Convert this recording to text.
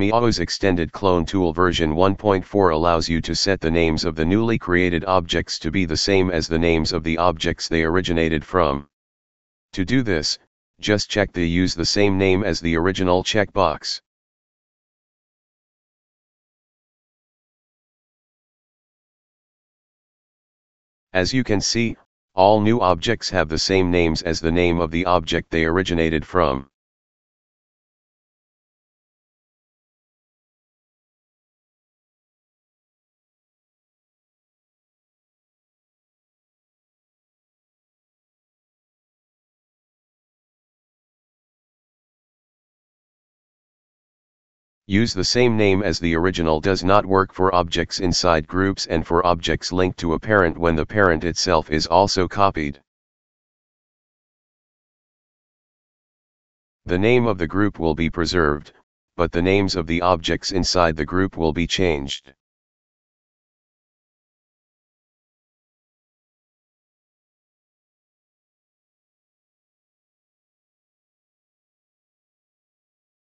miauu's extended clone tool version 1.4 allows you to set the names of the newly created objects to be the same as the names of the objects they originated from. To do this, just check the use the same name as the original checkbox. As you can see, all new objects have the same names as the name of the object they originated from. Use the same name as the original does not work for objects inside groups and for objects linked to a parent when the parent itself is also copied. The name of the group will be preserved, but the names of the objects inside the group will be changed.